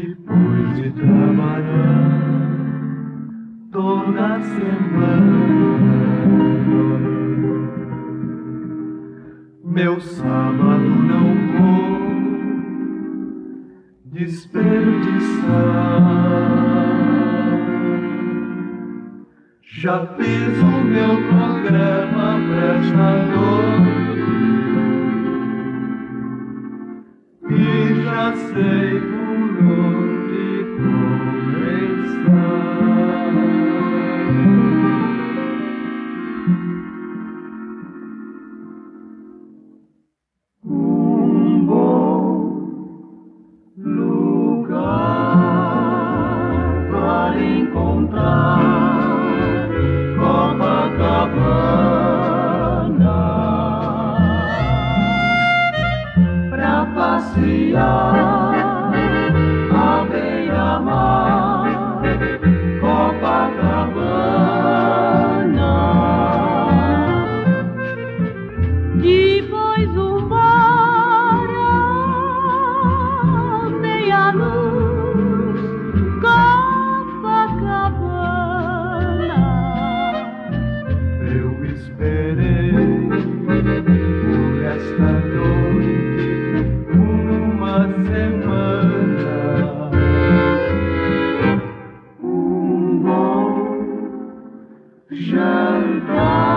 depois de trabalhar toda semana. Meu sábado não vou desperdiçar. Já fiz o meu programa prestador. Garcia. J'adore.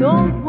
no